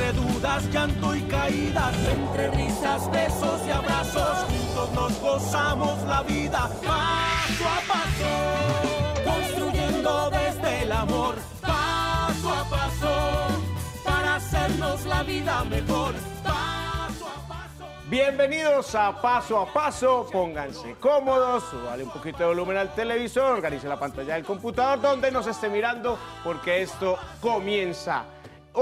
entre dudas, llanto y caídas, entre risas, besos y abrazos, juntos nos gozamos la vida paso a paso, construyendo desde el amor, paso a paso, para hacernos la vida mejor. Paso a paso. Bienvenidos a Paso a Paso, pónganse cómodos, súbale un poquito de volumen al televisor, organice la pantalla del computador donde nos esté mirando porque esto comienza.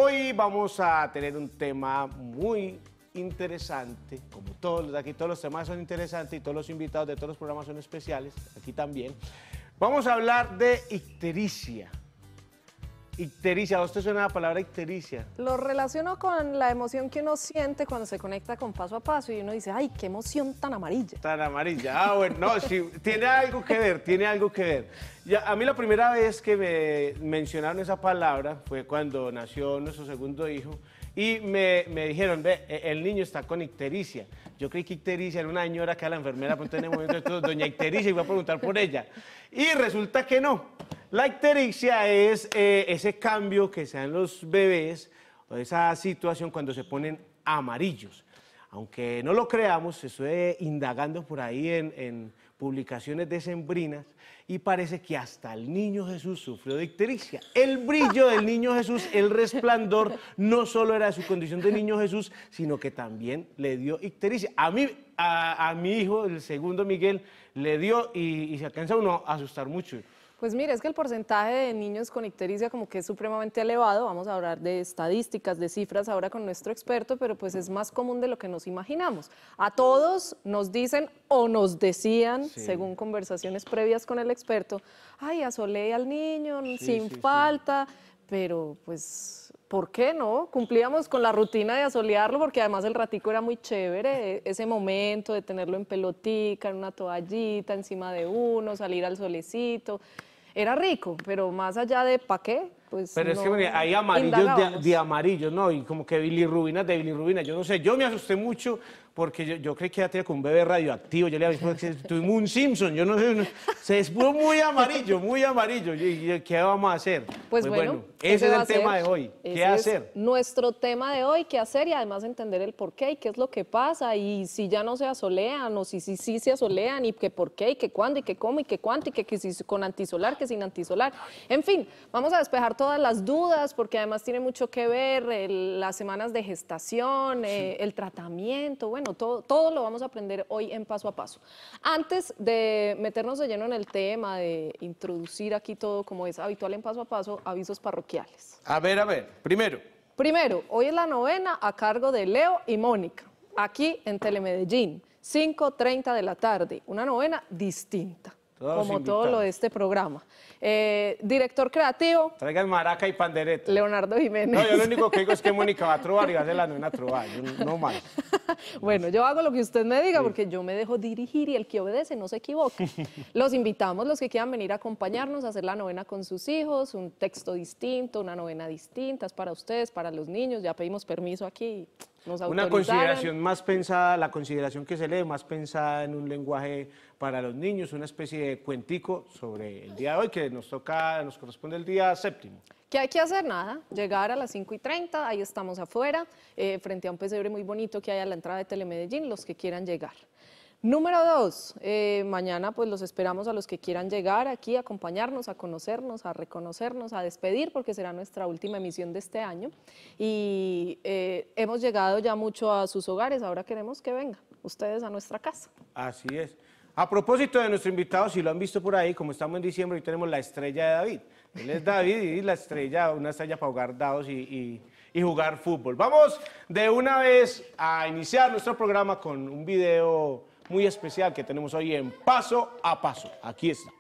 Hoy vamos a tener un tema muy interesante, como todos los de aquí, todos los temas son interesantes y todos los invitados de todos los programas son especiales, aquí también. Vamos a hablar de ictericia. Ictericia, ¿a usted suena la palabra ictericia? Lo relaciono con la emoción que uno siente cuando se conecta con paso a paso y uno dice, ay, qué emoción tan amarilla. Tan amarilla. Ah, bueno, no, sí, tiene algo que ver, tiene algo que ver. Ya, a mí la primera vez que me mencionaron esa palabra fue cuando nació nuestro segundo hijo y me, me dijeron, ve, e- el niño está con ictericia. Yo creí que ictericia era una señora que a la enfermera pues, en el momento de todo, doña ictericia, iba a preguntar por ella. Y resulta que no. La ictericia es eh, ese cambio que se da en los bebés, o esa situación cuando se ponen amarillos. Aunque no lo creamos, estoy indagando por ahí en, en publicaciones decembrinas y parece que hasta el niño Jesús sufrió de ictericia. El brillo del niño Jesús, el resplandor, no solo era su condición de niño Jesús, sino que también le dio ictericia. A mí, a mi hijo, el segundo Miguel, le dio y, y se alcanza uno a asustar mucho. Pues mire, es que el porcentaje de niños con ictericia como que es supremamente elevado, vamos a hablar de estadísticas, de cifras ahora con nuestro experto, pero pues es más común de lo que nos imaginamos. A todos nos dicen o nos decían, Sí. según conversaciones previas con el experto, ay, asolé al niño sin sí, falta, pero pues, ¿por qué no? Cumplíamos con la rutina de asolearlo porque además el ratico era muy chévere, e- ese momento de tenerlo en pelotica, en una toallita, encima de uno, salir al solecito. Era rico, pero más allá de ¿pa' qué? Pues Pero es que hay amarillos de, de amarillos, ¿no? Y como que bilirrubinas de bilirrubinas. Yo no sé, yo me asusté mucho porque yo, yo creí que ya tenía con un bebé radioactivo. Yo le había dicho que tuvimos un Simpson, yo no sé, no- se puso muy amarillo, muy amarillo. Y- y ¿Qué vamos a hacer? Pues bueno, ¿qué ese se es el tema de hoy. ¿Qué Ese hacer? nuestro tema de hoy, qué hacer y además entender el por qué y qué es lo que pasa y si ya no se asolean o si sí si, se asolean y qué por qué y qué cuándo y qué cómo y qué cuánto y que, que si con antisolar, que sin antisolar. En fin, vamos a despejar todas las dudas porque además tiene mucho que ver el- las semanas de gestación, eh, el tratamiento, bueno, todo, todo lo vamos a aprender hoy en paso a paso. Antes de meternos de lleno en el tema, de introducir aquí todo como es habitual en paso a paso, avisos parroquiales. A ver, a ver. Primero, Primero, hoy es la novena a cargo de Leo y Mónica, aquí en Telemedellín, 5.30 de la tarde, una novena distinta, Todos como todo lo de este programa. Eh, director creativo, traigan maraca y pandereta. Leonardo Jiménez. No, yo lo único que digo es que Mónica va a trobar y va a hacer la novena trobar. Yo no más. Bueno, yo hago lo que usted me diga porque yo me dejo dirigir y el que obedece no se equivoca. Los invitamos, los que quieran venir a acompañarnos a hacer la novena con sus hijos, un texto distinto, una novena distinta, es para ustedes, para los niños, ya pedimos permiso aquí, nos Una consideración más pensada, la consideración que se lee más pensada en un lenguaje para los niños, una especie de cuentico sobre el día de hoy que nos toca, nos corresponde el día séptimo. ¿Qué hay que hacer? Nada, llegar a las 5 y 30, ahí estamos afuera, eh, frente a un pesebre muy bonito que hay a la entrada de Telemedellín, los que quieran llegar. Número dos, eh, mañana pues los esperamos a los que quieran llegar aquí, a acompañarnos, a conocernos, a reconocernos, a despedir, porque será nuestra última emisión de este año. Y eh, hemos llegado ya mucho a sus hogares, ahora queremos que vengan ustedes a nuestra casa. Así es. A propósito de nuestro invitado, si lo han visto por ahí, como estamos en diciembre, hoy tenemos la estrella de David. Él es David y la estrella, una estrella para jugar dados y, y- y jugar fútbol. Vamos de una vez a iniciar nuestro programa con un video muy especial que tenemos hoy en Paso a Paso. Aquí está.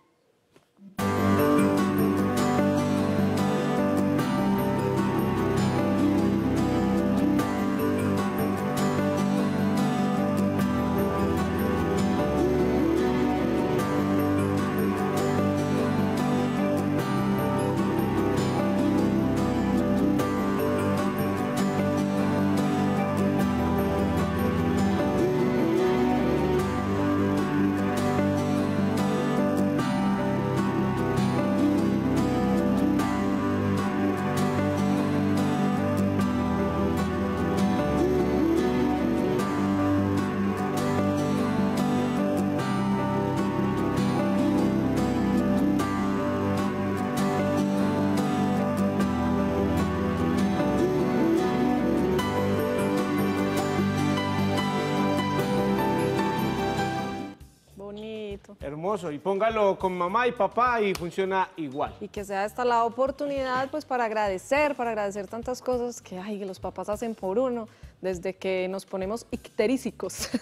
Hermoso. Y póngalo con mamá y papá y funciona igual. Y que sea esta la oportunidad pues para agradecer, para agradecer tantas cosas que, ay, los papás hacen por uno desde que nos ponemos icterísicos.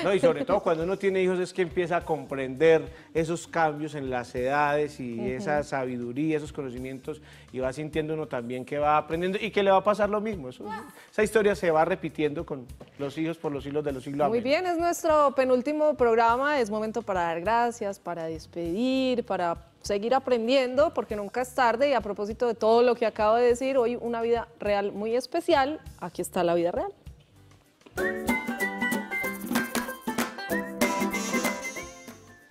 No, y sobre todo cuando uno tiene hijos es que empieza a comprender esos cambios en las edades y esa sabiduría, esos conocimientos y va sintiendo uno también que va aprendiendo y que le va a pasar lo mismo. Eso- esa historia se va repitiendo con los hijos por los siglos de los siglos. Muy Amén. bien, es nuestro penúltimo programa, es momento para dar gracias, para despedir, para seguir aprendiendo, porque nunca es tarde y a propósito de todo lo que acabo de decir, hoy una vida real muy especial, aquí está la vida real.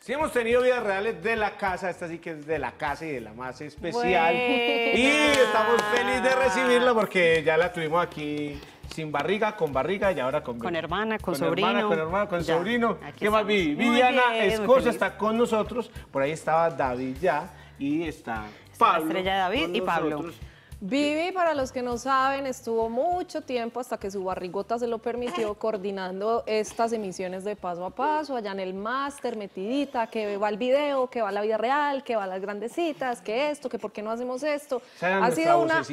Sí hemos tenido vidas reales de la casa, esta sí que es de la casa y de la más especial. Y estamos felices de recibirla porque ya la tuvimos aquí sin barriga, con barriga y ahora con Con hermana, con hermana, sobrino. con hermana, con Ya, sobrino. ¿Qué más vi? Viviana feliz. está con nosotros. Por ahí estaba David ya y está Está la Pablo. estrella David con y Pablo. Vivi, para los que no saben, estuvo mucho tiempo hasta que su barrigota se lo permitió coordinando estas emisiones de paso a paso, allá en el máster, metidita, que va el video, que va la vida real, que va las grandecitas, que esto, que por qué no hacemos esto. Ha sido una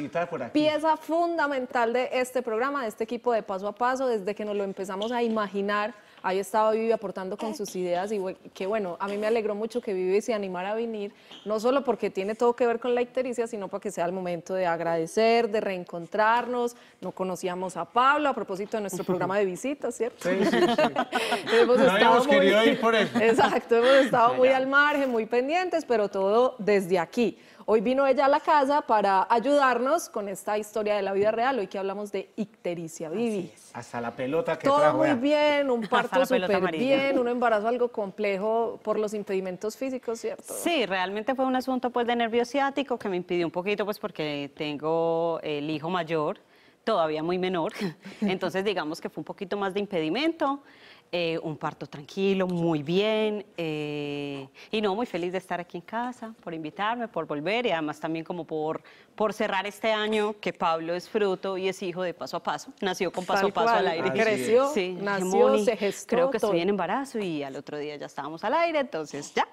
pieza fundamental de este programa, de este equipo de paso a paso, desde que nos lo empezamos a imaginar. Ahí estaba Vivi aportando con sus ideas y que bueno, a mí me alegró mucho que Vivi se animara a venir, no solo porque tiene todo que ver con la ictericia, sino para que sea el momento de agradecer, de reencontrarnos. No conocíamos a Pablo a propósito de nuestro programa de visitas, ¿cierto? Sí, sí, sí. hemos No habíamos querido ir por eso. Exacto, hemos estado muy al margen, muy pendientes, pero todo desde aquí. Hoy vino ella a la casa para ayudarnos con esta historia de la vida real. Hoy que hablamos de ictericia, Vivi. Hasta la pelota que Todo trajo. muy bien, un parto súper bien, un embarazo algo complejo por los impedimentos físicos, ¿cierto? Sí, realmente fue un asunto pues de nervio ciático que me impidió un poquito pues porque tengo el hijo mayor, todavía muy menor, entonces digamos que fue un poquito más de impedimento, eh, un parto tranquilo, muy bien, eh, y no, muy feliz de estar aquí en casa, por invitarme, por volver y además también como por, por cerrar este año que Pablo es fruto y es hijo de paso a paso, nació con paso Tal a paso cual, al aire. Así creció, Sí, dije, nació, "Moni, se gestó. Creo que estoy en embarazo y al otro día ya estábamos al aire, entonces ya,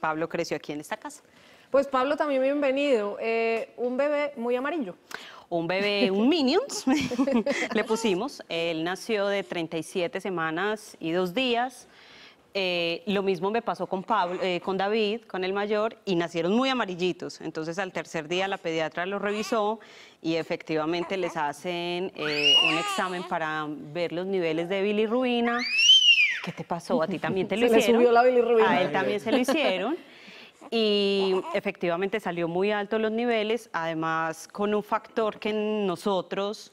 Pablo creció aquí en esta casa. Pues Pablo, también bienvenido. Eh, un bebé muy amarillo. Un bebé, un Minions, le pusimos. Él nació de 37 semanas y dos días. Eh, lo mismo me pasó con, Pablo, eh, con David, con el mayor, y nacieron muy amarillitos. Entonces al tercer día la pediatra los revisó y efectivamente les hacen eh, un examen para ver los niveles de bilirrubina. ¿Qué te pasó? A ti también te lo Se le subió la bilirrubina. A él también se lo hicieron. Y efectivamente salió muy alto los niveles, además con un factor que nosotros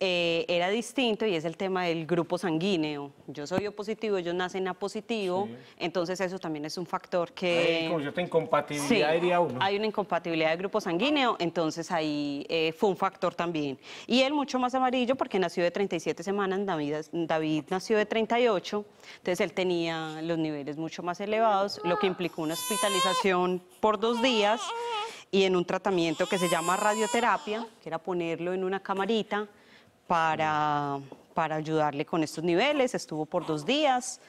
eh, era distinto y es el tema del grupo sanguíneo. Yo soy O positivo, ellos nacen A positivo, entonces eso también es un factor que... Hay como cierta incompatibilidad, diría uno. hay una incompatibilidad de grupo sanguíneo, entonces ahí eh, fue un factor también. Y él mucho más amarillo porque nació de 37 semanas, David, David nació de 38, entonces él tenía los niveles mucho más elevados, lo que implicó una hospitalización por dos días y en un tratamiento que se llama radioterapia, que era ponerlo en una camarita para, para ayudarle con estos niveles, estuvo por dos días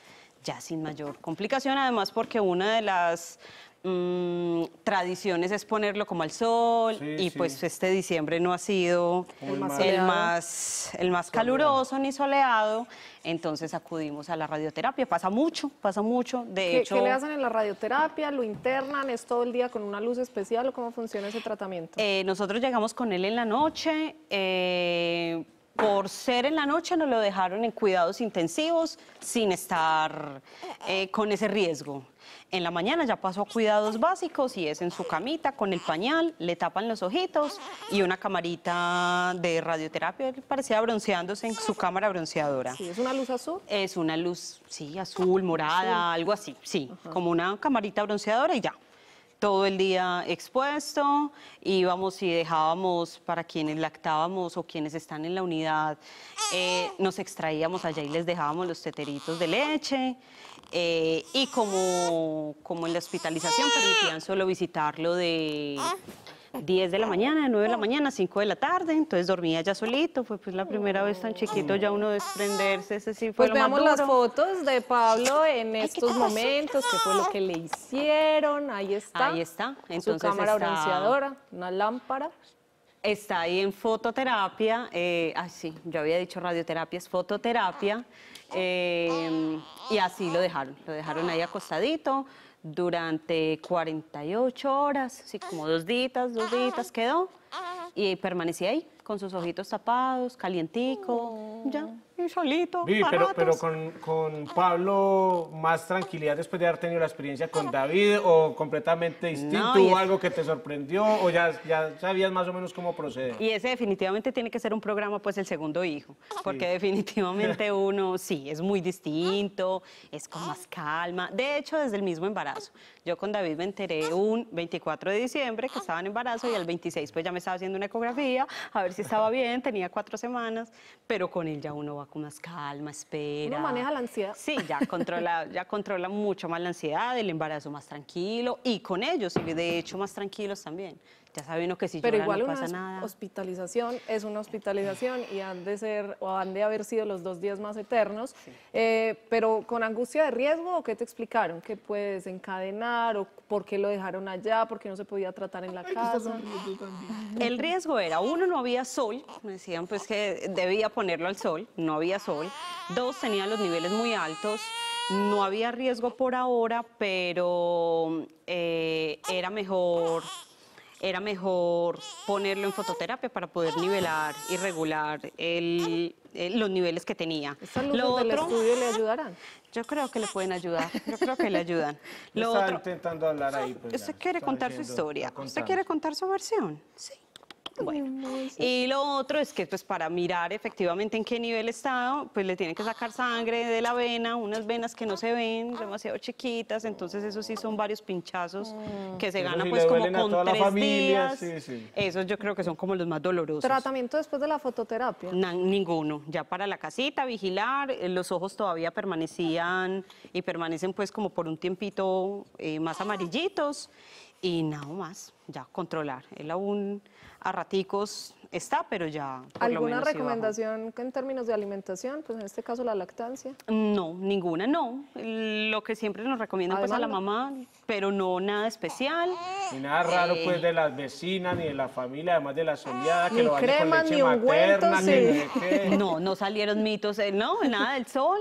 ya sin mayor complicación, además porque una de las mm, tradiciones es ponerlo como al sol Sí, y sí. pues este diciembre no ha sido El más el soleado. más, el más caluroso ni soleado, entonces acudimos a la radioterapia. Pasa mucho, pasa mucho. De ¿Qué, hecho, qué le hacen en la radioterapia? ¿Lo internan? ¿Es todo el día con una luz especial o cómo funciona ese tratamiento? Eh, nosotros llegamos con él en la noche. eh, por ser en la noche nos lo dejaron en cuidados intensivos sin estar eh, con ese riesgo. En la mañana ya pasó a cuidados básicos y es en su camita con el pañal, le tapan los ojitos y una camarita de radioterapia. Él parecía bronceándose en su cámara bronceadora. Sí, ¿Es una luz azul? Es una luz, sí, azul, morada, algo así, sí, como una camarita bronceadora y ya. Todo el día expuesto, íbamos y dejábamos para quienes lactábamos o quienes están en la unidad, eh, nos extraíamos allá y les dejábamos los teteritos de leche. eh, y como, como en la hospitalización permitían solo visitarlo de, 10 de la mañana, 9 de la mañana, 5 de la tarde, entonces dormía ya solito, fue pues la primera vez tan chiquito ya uno desprenderse, ese sí fue Pues lo más veamos las fotos de Pablo en estos momentos, qué fue lo que le hicieron. Ahí está. Ahí está. Su Entonces cámara está- bronceadora, una lámpara. Está ahí en fototerapia, eh, ay sí, yo había dicho radioterapia, es fototerapia, eh, y así lo dejaron, lo dejaron ahí acostadito durante 48 horas, así como dos días, dos días quedó, y permanecía ahí con sus ojitos tapados, calientico, ya, y solito. Vivi, a pero, pero con, con Pablo, ¿más tranquilidad después de haber tenido la experiencia con David o completamente distinto? No, y ¿Hubo es- algo que te sorprendió o ya, ya sabías más o menos cómo proceder? Y ese definitivamente tiene que ser un programa, pues el segundo hijo, porque definitivamente uno sí, es muy distinto, es con más calma. De hecho, desde el mismo embarazo. Yo con David me enteré un 24 de diciembre que estaba en embarazo y al 26 pues ya me estaba haciendo una ecografía, a ver si estaba bien, tenía cuatro semanas, pero con él ya uno va con más calma, espera. Uno maneja la ansiedad. Sí, ya controla, ya controla mucho más la ansiedad, el embarazo más tranquilo y con ellos, y de hecho más tranquilos también. Ya sabe uno que si Pero llora igual no una pasa nada. hospitalización es una hospitalización y han de ser o han de haber sido los dos días más eternos. Eh, pero con angustia de riesgo, ¿o qué te explicaron? ¿Qué puede desencadenar? ¿O por qué lo dejaron allá? ¿Por qué no se podía tratar en la casa? El riesgo era, uno, no había sol, me decían pues que debía ponerlo al sol, no había sol. Dos, tenía los niveles muy altos, no había riesgo por ahora, pero eh, era mejor... Era mejor ponerlo en fototerapia para poder nivelar y regular el- el- los niveles que tenía. Luces Lo del otro, estudio le ayudarán. yo creo que le pueden ayudar. Yo creo que le ayudan. Lo otro, intentando hablar ahí. pues, ya, ¿Usted quiere contar su historia? está ¿Usted quiere contar su versión? Sí. Bueno, y lo otro es que pues para mirar efectivamente en qué nivel está, pues le tienen que sacar sangre de la vena, unas venas que no se ven, demasiado chiquitas, entonces eso sí son varios pinchazos que se Eso ganan sí pues como con toda la tres familia, días. sí, sí. Esos yo creo que son como los más dolorosos. Tratamiento después de la fototerapia. Na- ninguno, ya para la casita, vigilar, eh, los ojos todavía permanecían y permanecen pues como por un tiempito eh, más amarillitos y nada más, ya controlar. Él aún a raticos está, pero ya por lo ¿Alguna menos sí bajó. recomendación en términos de alimentación? Pues en este caso la lactancia. No, ninguna, no. Lo que siempre nos recomiendan pues a la mamá, pero no nada especial. Ni nada raro, Eh, pues, de las vecinas, ni de la familia, además de la soleada, que Ni lo bañe crema, con leche ni materna, sí. ni. No, no salieron mitos, eh, no, nada del sol.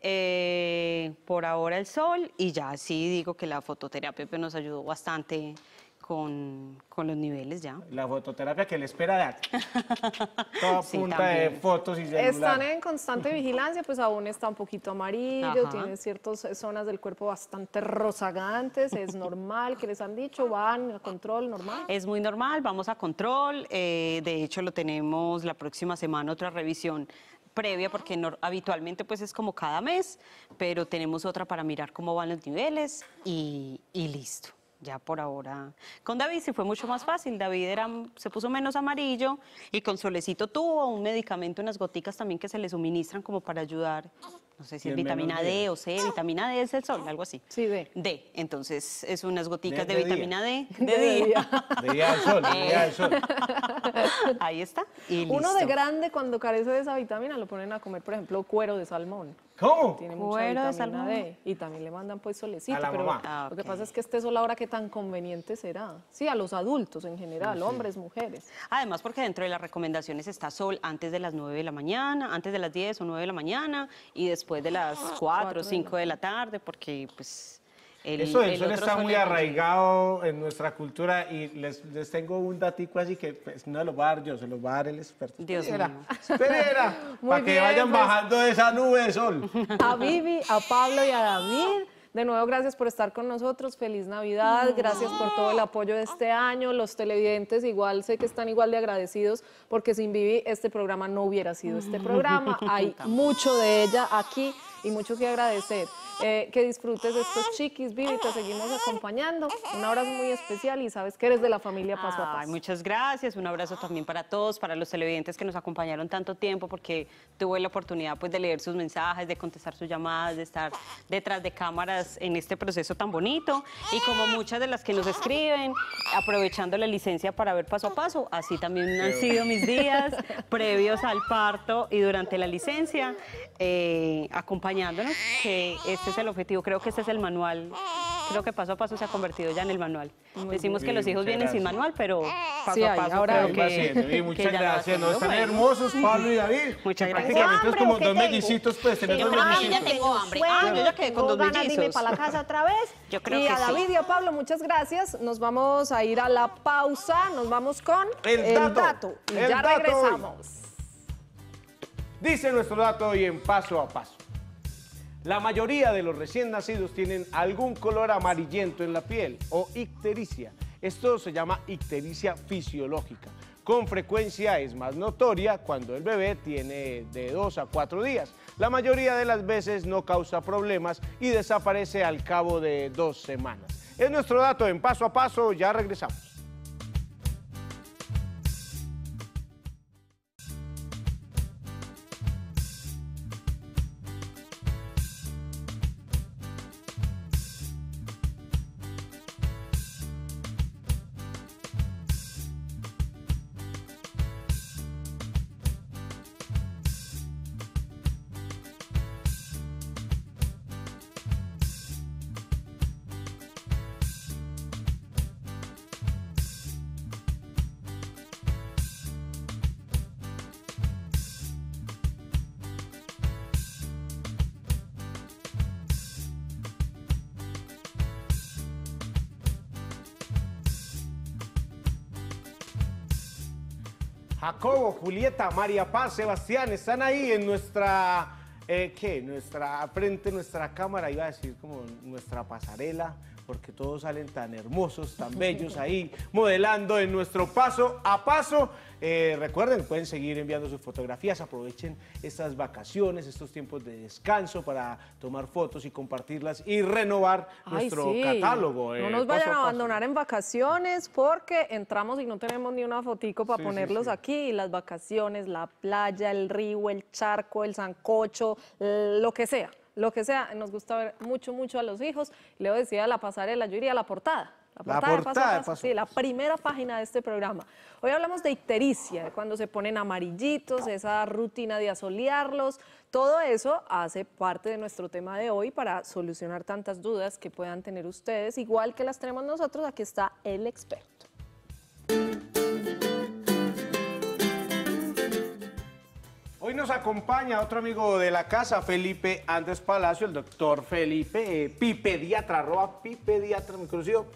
Eh, por ahora el sol y ya sí digo que la fototerapia pues, nos ayudó bastante con, con los niveles ya. La fototerapia que le espera dar. Toda Sí, punta de fotos y celular. Están en constante vigilancia, pues aún está un poquito amarillo, Ajá. tiene ciertas zonas del cuerpo bastante rozagantes, es normal, que les han dicho, van a control normal. Es muy normal, vamos a control. eh, de hecho, lo tenemos la próxima semana, otra revisión previa, porque habitualmente pues es como cada mes, pero tenemos otra para mirar cómo van los niveles y, y listo. Ya por ahora. Con David sí fue mucho más fácil. David era, se puso menos amarillo y con Solecito tuvo un medicamento, unas goticas también que se le suministran como para ayudar. No sé si es vitamina de- D o C, vitamina D es el sol, algo así. Sí, D. D, entonces es unas goticas De- de, de día. vitamina D De día. De día al sol, de día al sol. Ahí está. Y Uno de grande cuando carece de esa vitamina lo ponen a comer, por ejemplo, cuero de salmón. ¿Cómo? Tiene mucha Cuero de vitamina salmón. D y también le mandan pues solecito, A la pero mamá. Ah, lo que pasa es que este sol ahora qué tan conveniente será. Sí, a los adultos en general, hombres, mujeres. Además, porque dentro de las recomendaciones está sol antes de las 9 de la mañana, antes de las 10 o 9 de la mañana y después de las 4 o 5 de la tarde, porque pues el, Eso del el sol está sol muy arraigado en nuestra cultura y les, les tengo un datico así que pues, no lo va a dar yo, se lo va a dar el experto. Dios Espera, mío. espera, para que bien, vayan pues. bajando de esa nube de sol. A Vivi, a Pablo y a David. De nuevo, gracias por estar con nosotros. Feliz Navidad. Gracias por todo el apoyo de este año. Los televidentes igual sé que están igual de agradecidos porque sin Vivi este programa no hubiera sido este programa. Hay mucho de ella aquí y mucho que agradecer. Eh, que disfrutes de estos chiquis, Vivi, te seguimos acompañando. Un abrazo muy especial y sabes que eres de la familia Paso a Ay, Paso. muchas gracias, un abrazo también para todos, para los televidentes que nos acompañaron tanto tiempo, porque tuve la oportunidad pues, de leer sus mensajes, de contestar sus llamadas, de estar detrás de cámaras en este proceso tan bonito. Y como muchas de las que nos escriben, aprovechando la licencia para ver paso a paso, así también han sido mis días previos al parto y durante la licencia, eh, acompañándonos, que este es el objetivo, creo que este es el manual. Creo que paso a paso se ha convertido ya en el manual. Decimos que los hijos vienen sin manual, pero paso Sí, a paso ahora creo que, y que muchas gracias, ¿no? Están Bueno. hermosos, Pablo y David. Muchas gracias. Prácticamente es ¿Hambre como dos mellicitos, pues, tener dos Tengo hambre, mellicitos. ya tengo hambre. Ah, yo ya quedé con dos mellizos. para la casa otra vez. Yo creo y que a sí. David y a Pablo, muchas gracias. Nos vamos a ir a la pausa. Nos vamos con El dato. Y El ya dato hoy. regresamos. Dice nuestro dato hoy en paso a paso. La mayoría de los recién nacidos tienen algún color amarillento en la piel o ictericia. Esto se llama ictericia fisiológica. Con frecuencia es más notoria cuando el bebé tiene de 2 a 4 días. La mayoría de las veces no causa problemas y desaparece al cabo de dos semanas. Es nuestro dato en paso a paso, ya regresamos. Julieta, María Paz, Sebastián, están ahí en nuestra, eh, ¿qué? Nuestra, frente, nuestra cámara, iba a decir como nuestra pasarela, porque todos salen tan hermosos, tan bellos ahí, modelando en nuestro paso a paso. Eh, recuerden, pueden seguir enviando sus fotografías, aprovechen estas vacaciones, estos tiempos de descanso para tomar fotos y compartirlas y renovar Ay, nuestro sí. catálogo. eh, No nos paso vayan a abandonar en vacaciones porque entramos y no tenemos ni una fotico para Sí, ponerlos sí. aquí. Las vacaciones, la playa, el río, el charco, el sancocho, lo que sea. Lo que sea, nos gusta ver mucho, mucho a los hijos. Leo decía la pasarela, yo iría a la portada. La portada de Paso, Paso. Sí, la primera página de este programa. Hoy hablamos de ictericia, de cuando se ponen amarillitos, esa rutina de asolearlos. Todo eso hace parte de nuestro tema de hoy para solucionar tantas dudas que puedan tener ustedes, igual que las tenemos nosotros. Aquí está el experto. Hoy nos acompaña otro amigo de la casa, Felipe Andrés Palacio, el doctor Felipe, eh, pipediatra, arroba pipediatra, mi conocido.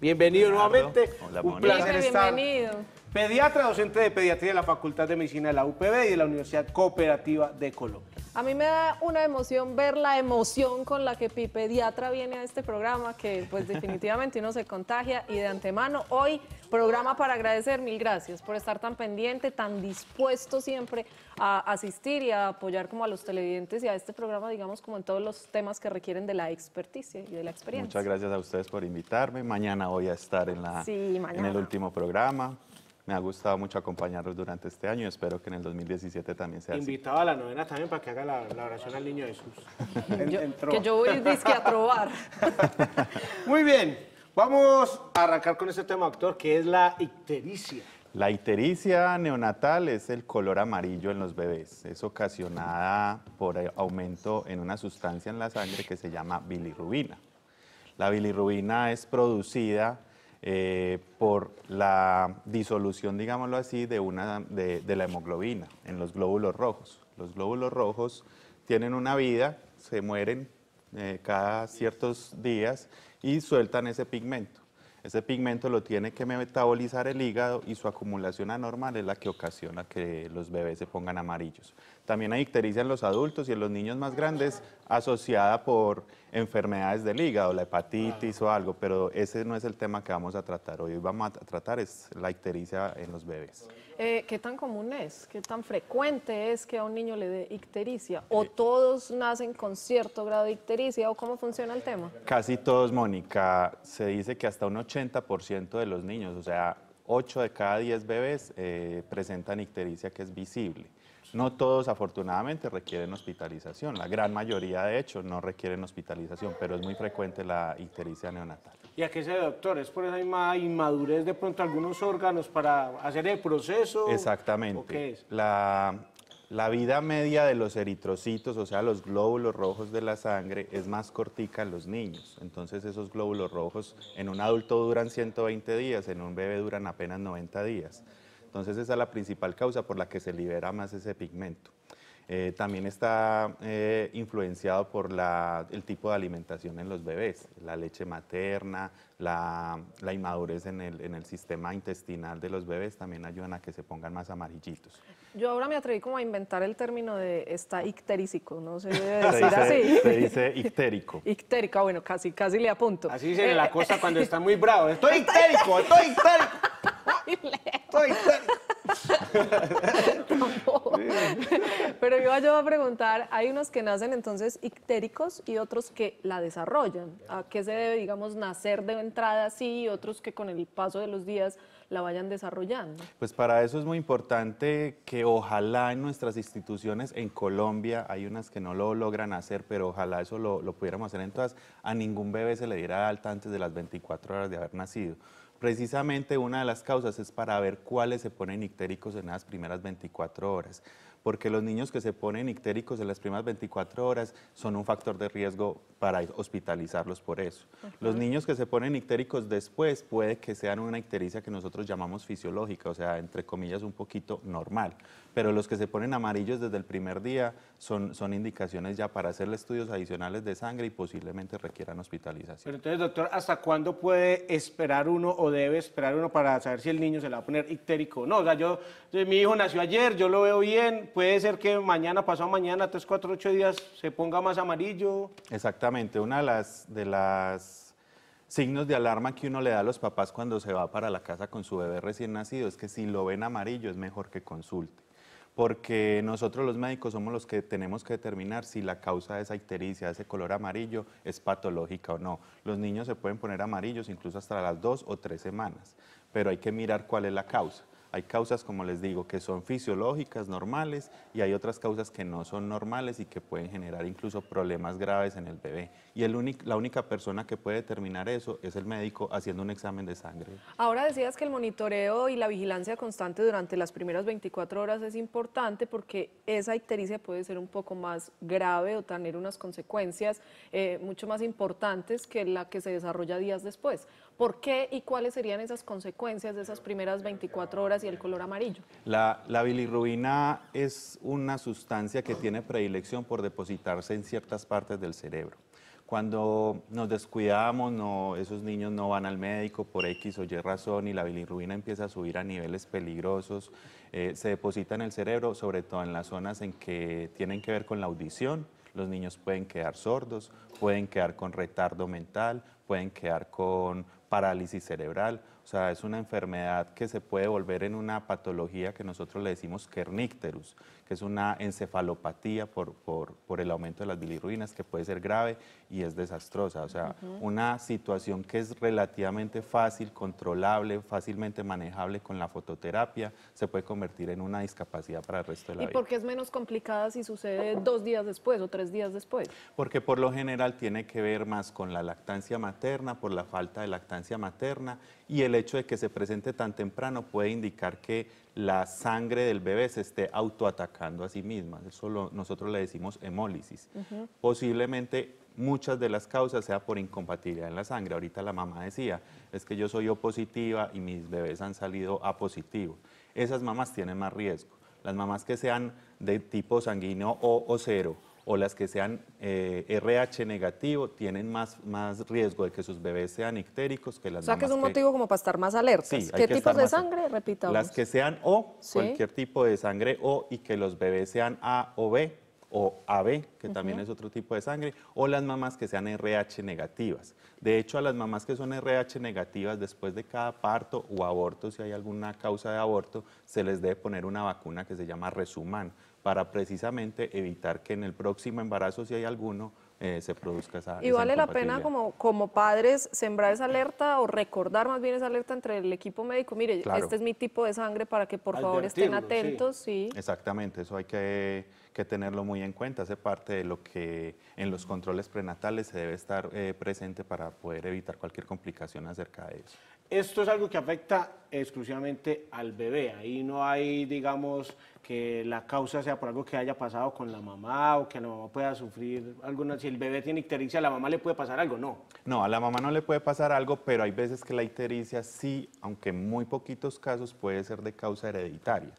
Bienvenido Leonardo. nuevamente. Hola, Un placer Felipe, estar. bienvenido. Pediatra, docente de pediatría de la Facultad de Medicina de la UPB y de la Universidad Cooperativa de Colombia. A mí me da una emoción ver la emoción con la que Pipediatra viene a este programa, que pues definitivamente uno se contagia y de antemano hoy programa para agradecer, mil gracias por estar tan pendiente, tan dispuesto siempre a asistir y a apoyar como a los televidentes y a este programa, digamos, como en todos los temas que requieren de la experticia y de la experiencia. Muchas gracias a ustedes por invitarme. Mañana voy a estar en, la, Sí, en el último programa. Me ha gustado mucho acompañarlos durante este año y espero que en el 2017 también sea así. Invitado a la novena también para que haga la, la oración al niño Jesús. Yo- que yo voy disque a trobar. Muy bien, vamos a arrancar con este tema, doctor, que es la ictericia. La ictericia neonatal es el color amarillo en los bebés. Es ocasionada por aumento en una sustancia en la sangre que se llama bilirrubina. La bilirrubina es producida eh, por la disolución, digámoslo así, de, una, de, la hemoglobina en los glóbulos rojos. Los glóbulos rojos tienen una vida, se mueren eh, cada ciertos días y sueltan ese pigmento. Ese pigmento lo tiene que metabolizar el hígado y su acumulación anormal es la que ocasiona que los bebés se pongan amarillos. También hay ictericia en los adultos y en los niños más grandes asociada por enfermedades del hígado, la hepatitis o algo, pero ese no es el tema que vamos a tratar hoy. Hoy vamos a tratar es la ictericia en los bebés. Eh, ¿Qué tan común es? ¿Qué tan frecuente es que a un niño le dé ictericia? ¿O todos nacen con cierto grado de ictericia? ¿O cómo funciona el tema? Casi todos, Mónica. Se dice que hasta un 80% de los niños, o sea, 8 de cada 10 bebés eh, presentan ictericia que es visible. No todos, afortunadamente, requieren hospitalización. La gran mayoría, de hecho, no requieren hospitalización, pero es muy frecuente la ictericia neonatal. ¿Y a qué se doctor? ¿Es por esa misma inmadurez de pronto algunos órganos para hacer el proceso? Exactamente. ¿O qué es? La, la vida media de los eritrocitos, o sea, los glóbulos rojos de la sangre, es más cortica en los niños. Entonces, esos glóbulos rojos en un adulto duran 120 días, en un bebé duran apenas 90 días. Entonces, esa es la principal causa por la que se libera más ese pigmento. Eh, también está eh, influenciado por la- el tipo de alimentación en los bebés, la leche materna, la, la inmadurez en el, en el sistema intestinal de los bebés también ayudan a que se pongan más amarillitos. Yo ahora me atreví como a inventar el término de está icterísico, no se debe Se decir dice, así. se dice ictérico. Ictérica, bueno, casi, casi le apunto. Así dicen en la costa cuando están muy bravos. Estoy histérico, estoy histérico. Estoy histérico. Tampoco. Pero iba yo a preguntar, hay unos que nacen entonces ictéricos y otros que la desarrollan. ¿A qué se debe, digamos, nacer de entrada así y otros que con el paso de los días la vayan desarrollando? Pues para eso es muy importante que ojalá en nuestras instituciones en Colombia, hay unas que no lo logran hacer, pero ojalá eso lo, lo pudiéramos hacer en todas, a ningún bebé se le diera alta antes de las 24 horas de haber nacido. Precisamente una de las causas es para ver cuáles se ponen ictéricos en las primeras 24 horas, porque los niños que se ponen ictéricos en las primeras 24 horas son un factor de riesgo para hospitalizarlos por eso. Los niños que se ponen ictéricos después puede que sean una ictericia que nosotros llamamos fisiológica, o sea, entre comillas un poquito normal, pero los que se ponen amarillos desde el primer día son, son indicaciones ya para hacerle estudios adicionales de sangre y posiblemente requieran hospitalización. Pero entonces, doctor, ¿hasta cuándo puede esperar uno o debe esperar uno para saber si el niño se le va a poner ictérico o no? O sea, yo, mi hijo nació ayer, yo lo veo bien, puede ser que mañana, pasado mañana, tres, cuatro, ocho días, se ponga más amarillo. Exactamente, una de las, de las signos de alarma que uno le da a los papás cuando se va para la casa con su bebé recién nacido es que si lo ven amarillo es mejor que consulte, porque nosotros los médicos somos los que tenemos que determinar si la causa de esa ictericia, de ese color amarillo, es patológica o no. Los niños se pueden poner amarillos incluso hasta las dos o tres semanas, pero hay que mirar cuál es la causa. Hay causas, como les digo, que son fisiológicas, normales, y hay otras causas que no son normales y que pueden generar incluso problemas graves en el bebé. Y la única persona que puede determinar eso es el médico haciendo un examen de sangre. Ahora decías que el monitoreo y la vigilancia constante durante las primeras 24 horas es importante porque esa ictericia puede ser un poco más grave o tener unas consecuencias eh, mucho más importantes que la que se desarrolla días después. ¿Por qué y cuáles serían esas consecuencias de esas primeras 24 horas y el color amarillo? La, bilirrubina es una sustancia que tiene predilección por depositarse en ciertas partes del cerebro. Cuando nos descuidamos, no, esos niños no van al médico por X o Y razón y la bilirrubina empieza a subir a niveles peligrosos, eh, se deposita en el cerebro, sobre todo en las zonas en que tienen que ver con la audición. Los niños pueden quedar sordos, pueden quedar con retardo mental, pueden quedar con parálisis cerebral. O sea, es una enfermedad que se puede volver en una patología que nosotros le decimos kernicterus, que es una encefalopatía por, por, el aumento de las bilirrubinas, que puede ser grave y es desastrosa. O sea, una situación que es relativamente fácil, controlable, fácilmente manejable con la fototerapia, se puede convertir en una discapacidad para el resto de la ¿Y vida. por qué es menos complicada si sucede dos días después o tres días después? Porque por lo general tiene que ver más con la lactancia materna, por la falta de lactancia materna y el hecho de que se presente tan temprano puede indicar que la sangre del bebé se esté autoatacando a sí misma. Eso lo- nosotros le decimos hemólisis. Posiblemente muchas de las causas sea por incompatibilidad en la sangre. Ahorita la mamá decía, es que yo soy O positiva y mis bebés han salido A positivo. Esas mamás tienen más riesgo. Las mamás que sean de tipo sanguíneo O o cero o las que sean eh, RH negativo tienen más, más riesgo de que sus bebés sean ictéricos que las O sea, que es un motivo como para estar más alertas. Sí, ¿Qué tipos de sangre? Repitamos. Las que sean O, Sí. cualquier tipo de sangre O y que los bebés sean A o B o AB, que también es otro tipo de sangre, o las mamás que sean RH negativas. De hecho, a las mamás que son RH negativas, después de cada parto o aborto, si hay alguna causa de aborto, se les debe poner una vacuna que se llama Resuman, para precisamente evitar que en el próximo embarazo, si hay alguno, eh, se produzca esa Y esa vale la pena como, como padres sembrar esa alerta o recordar más bien esa alerta entre el equipo médico. Mire, Claro. este es mi tipo de sangre para que por favor estén sí. atentos. Sí. Exactamente, eso hay que, que tenerlo muy en cuenta, hace parte de lo que en los controles prenatales se debe estar eh, presente para poder evitar cualquier complicación acerca de eso. Esto es algo que afecta exclusivamente al bebé. Ahí no hay, digamos, que la causa sea por algo que haya pasado con la mamá o que la mamá pueda sufrir alguna. Si el bebé tiene ictericia, a la mamá le puede pasar algo, no. No, a la mamá no le puede pasar algo, pero hay veces que la ictericia sí, aunque en muy poquitos casos, puede ser de causa hereditaria.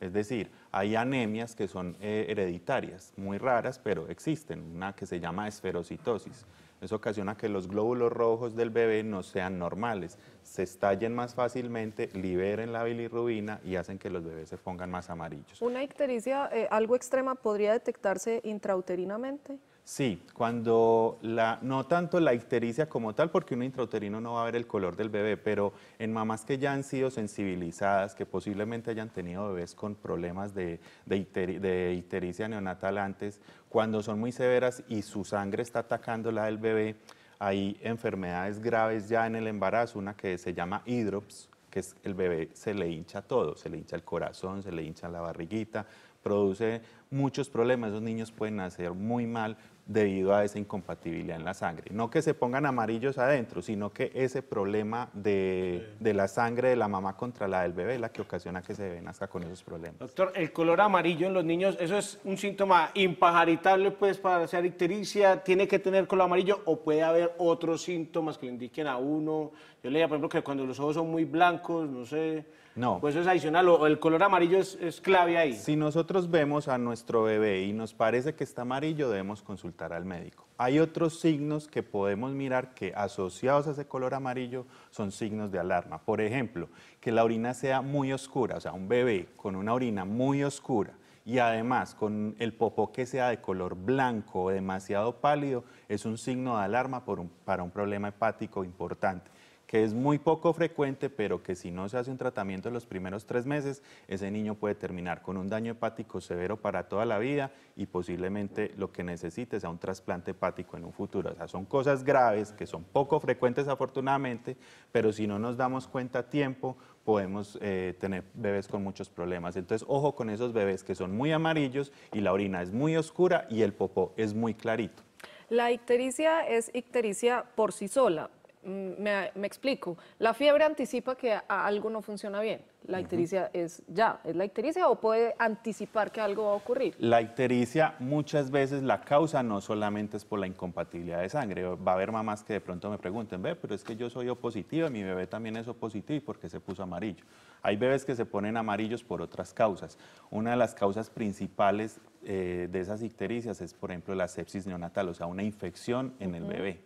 Es decir, hay anemias que son eh, hereditarias, muy raras, pero existen. Una que se llama esferocitosis. Eso ocasiona que los glóbulos rojos del bebé no sean normales, se estallen más fácilmente, liberen la bilirrubina y hacen que los bebés se pongan más amarillos. Una ictericia eh, algo extrema podría detectarse intrauterinamente. Sí, cuando la, no tanto la ictericia como tal, porque un intrauterino no va a ver el color del bebé, pero en mamás que ya han sido sensibilizadas, que posiblemente hayan tenido bebés con problemas de, de, icteri- de ictericia neonatal antes, cuando son muy severas y su sangre está atacando la del bebé, hay enfermedades graves ya en el embarazo, una que se llama hidrops, que es el bebé se le hincha todo, se le hincha el corazón, se le hincha la barriguita, produce muchos problemas, esos niños pueden nacer muy mal debido a esa incompatibilidad en la sangre. No que se pongan amarillos adentro, sino que ese problema de, de la sangre de la mamá contra la del bebé es la que ocasiona que se ven hasta con esos problemas. Doctor, el color amarillo en los niños, ¿eso es un síntoma impajaritable pues para hacer ictericia? ¿Tiene que tener color amarillo o puede haber otros síntomas que le indiquen a uno? Yo leía, por ejemplo, que cuando los ojos son muy blancos, no sé, No. pues eso es adicional, o el color amarillo es, es clave ahí. Si nosotros vemos a nuestro bebé y nos parece que está amarillo, debemos consultar al médico. Hay otros signos que podemos mirar que asociados a ese color amarillo son signos de alarma. Por ejemplo, que la orina sea muy oscura, o sea, un bebé con una orina muy oscura y además con el popó que sea de color blanco o demasiado pálido, es un signo de alarma por un- para un problema hepático importante que es muy poco frecuente, pero que si no se hace un tratamiento en los primeros tres meses, ese niño puede terminar con un daño hepático severo para toda la vida y posiblemente lo que necesite sea un trasplante hepático en un futuro. O sea, son cosas graves que son poco frecuentes afortunadamente, pero si no nos damos cuenta a tiempo, podemos eh, tener bebés con muchos problemas. Entonces, ojo con esos bebés que son muy amarillos y la orina es muy oscura y el popó es muy clarito. La ictericia es ictericia por sí sola. Mm, Me, me explico. La fiebre anticipa que a- algo no funciona bien. La ictericia es ya, es la ictericia o puede anticipar que algo va a ocurrir. La ictericia muchas veces la causa no solamente es por la incompatibilidad de sangre. Va a haber mamás que de pronto me pregunten, ve, pero es que yo soy O positiva, mi bebé también es O positivo y por qué se puso amarillo. Hay bebés que se ponen amarillos por otras causas. Una de las causas principales eh, de esas ictericias es, por ejemplo, la sepsis neonatal, o sea, una infección en el bebé.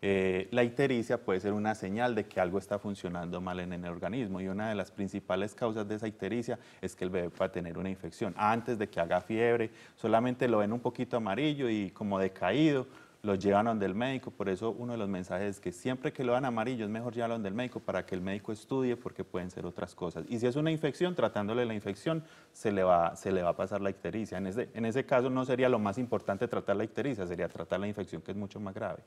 Eh, la ictericia puede ser una señal de que algo está funcionando mal en el organismo y una de las principales causas de esa ictericia es que el bebé va a tener una infección. Antes de que haga fiebre, solamente lo ven un poquito amarillo y como decaído, lo llevan donde el médico. Por eso uno de los mensajes es que siempre que lo dan amarillo es mejor llevarlo donde el médico para que el médico estudie porque pueden ser otras cosas. Y si es una infección, tratándole la infección, se le va, a pasar la ictericia. En ese caso no sería lo más importante tratar la ictericia, sería tratar la infección que es mucho más grave.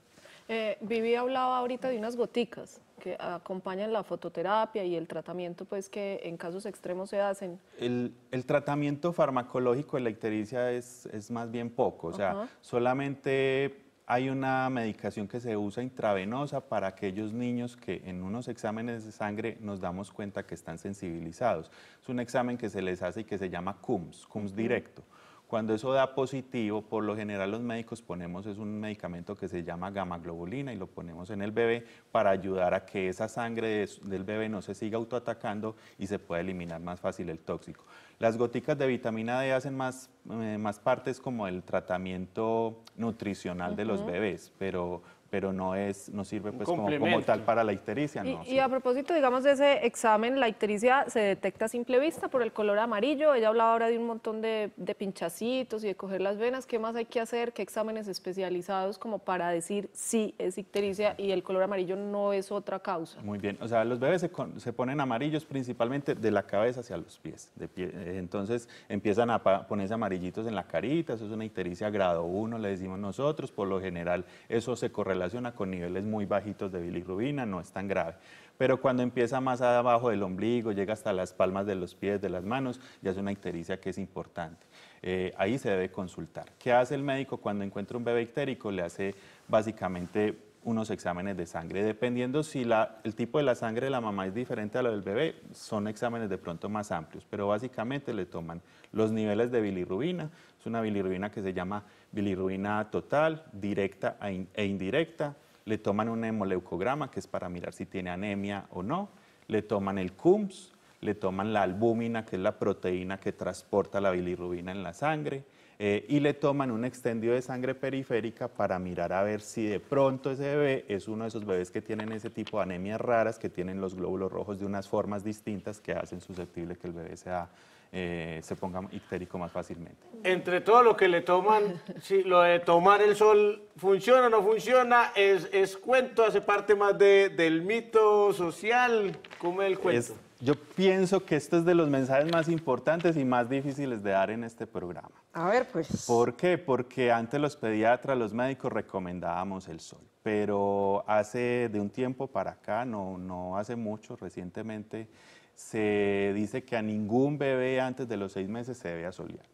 Eh, Vivi hablaba ahorita de unas goticas que acompañan la fototerapia y el tratamiento pues que en casos extremos se hacen. El, el tratamiento farmacológico de la ictericia es, es más bien poco, o sea, solamente hay una medicación que se usa intravenosa para aquellos niños que en unos exámenes de sangre nos damos cuenta que están sensibilizados. Es un examen que se les hace y que se llama CUMS, CUMS directo. Cuando eso da positivo, por lo general los médicos ponemos es un medicamento que se llama gamma globulina y lo ponemos en el bebé para ayudar a que esa sangre de- del bebé no se siga autoatacando y se pueda eliminar más fácil el tóxico. Las goticas de vitamina D hacen más, eh, más partes como el tratamiento nutricional de los bebés, pero, pero no, es, no sirve pues como, como tal para la ictericia. Y, no, y sí. a propósito, digamos, de ese examen, la ictericia se detecta a simple vista por el color amarillo. Ella hablaba ahora de un montón de, de pinchacitos y de coger las venas. ¿Qué más hay que hacer? ¿Qué exámenes especializados como para decir sí es ictericia y el color amarillo no es otra causa? Muy bien, o sea, los bebés se, con- se ponen amarillos principalmente de la cabeza hacia los pies. de pie- eh, entonces empiezan a ponerse amarillitos en la carita, eso es una ictericia grado 1, le decimos nosotros. Por lo general, eso se correlaciona con niveles muy bajitos de bilirrubina, no es tan grave. Pero cuando empieza más abajo del ombligo, llega hasta las palmas de los pies, de las manos, ya es una ictericia que es importante. Eh, ahí se debe consultar. ¿Qué hace el médico cuando encuentra un bebé ictérico? Le hace básicamente unos exámenes de sangre. Dependiendo si la- el tipo de la sangre de la mamá es diferente a lo del bebé, son exámenes de pronto más amplios, pero básicamente le toman los niveles de bilirrubina. Es una bilirrubina que se llama bilirrubina total, directa e in- indirecta. Le toman un hemoleucograma, que es para mirar si tiene anemia o no. Le toman el CUMS, le toman la albúmina, que es la proteína que transporta la bilirrubina en la sangre, eh, y le toman un extendido de sangre periférica para mirar a ver si de pronto ese bebé es uno de esos bebés que tienen ese tipo de anemias raras, que tienen los glóbulos rojos de unas formas distintas que hacen susceptible que el bebé sea, eh, se ponga ictérico más fácilmente. Entre todo lo que le toman, si lo de tomar el sol funciona o no funciona, es, es cuento, hace parte más de- del mito social, como el cuento. Es- yo pienso que este es de los mensajes más importantes y más difíciles de dar en este programa. A ver, pues. ¿Por qué? Porque antes los pediatras, los médicos recomendábamos el sol, pero hace de un tiempo para acá, no, no hace mucho, recientemente, se dice que a ningún bebé antes de los seis meses se debe asolear.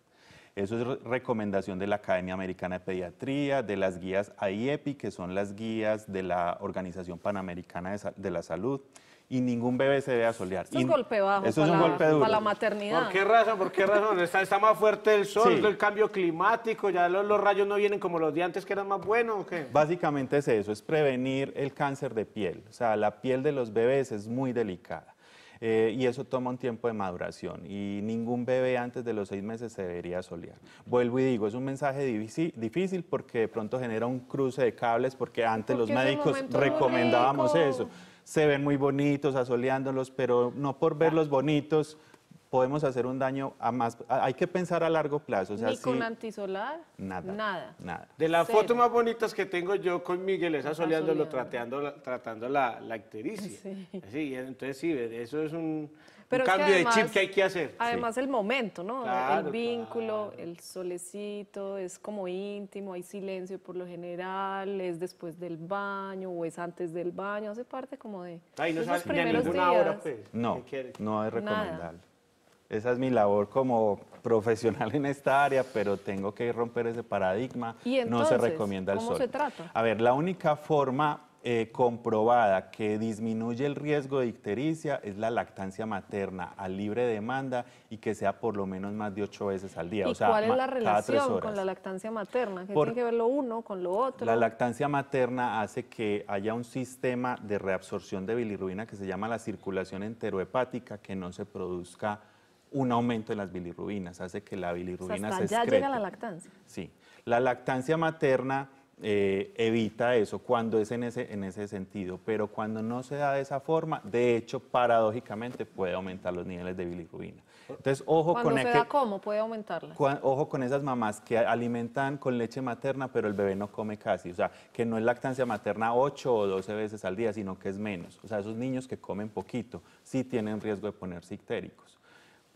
Eso es re- recomendación de la Academia Americana de Pediatría, de las guías AIEPI, que son las guías de la Organización Panamericana de, Sa- de la Salud, y ningún bebé se debe asolear. Eso es Y- golpe bajo Eso es para, un la, golpe duro. para la maternidad. ¿Por qué razón? ¿Por qué razón? Está, está más fuerte el sol, Sí. el cambio climático, ya los, los rayos no vienen como los de antes que eran más buenos, ¿o qué? Básicamente es eso, es prevenir el cáncer de piel. O sea, la piel de los bebés es muy delicada eh, y eso toma un tiempo de maduración y ningún bebé antes de los seis meses se debería solear. Vuelvo y digo, es un mensaje difícil, porque de pronto genera un cruce de cables porque antes Porque los médicos recomendábamos eso. Se ven muy bonitos asoleándolos, pero no por verlos bonitos podemos hacer un daño a más. Hay que pensar a largo plazo. O sea, Ni con sí, antisolar, nada. nada. Nada. De las Cero. fotos más bonitas que tengo yo con Miguel es asoleándolo, tratando, la- tratando la, la ictericia. Sí. Sí, entonces sí, eso es un, Pero cambio además- de chip que hay que hacer. Además el momento, ¿no? Claro, el vínculo, el solecito, es como íntimo, hay silencio por lo general, es después del baño o es antes del baño, hace parte como de Ay, no ni a primeros ninguna días. hora, pues. No, no es Nada. Esa es mi labor como profesional en esta área, pero tengo que romper ese paradigma. ¿Y no se entonces, recomienda el cómo sol. se trata? A ver, la única forma eh, comprobada que disminuye el riesgo de ictericia es la lactancia materna a libre demanda y que sea por lo menos más de ocho veces al día. ¿Y o sea, cuál es la relación con la lactancia materna? ¿Qué Por- tiene que ver lo uno con lo otro? La lactancia materna hace que haya un sistema de reabsorción de bilirrubina que se llama la circulación enterohepática, que no se produzca un aumento en las bilirrubinas, hace que la O sea, bilirrubina hasta se ya excrete. llega la lactancia. Sí, la lactancia materna eh, evita eso cuando es en ese, en ese sentido, pero cuando no se da de esa forma, de hecho, paradójicamente puede aumentar los niveles de bilirrubina. Entonces, ojo Cuando con se el da cómo, puede aumentarla. Cua- Ojo con esas mamás que alimentan con leche materna, pero el bebé no come casi. O sea, que no es lactancia materna 8 o 12 veces al día, sino que es menos. O sea, esos niños que comen poquito sí tienen riesgo de ponerse ictéricos.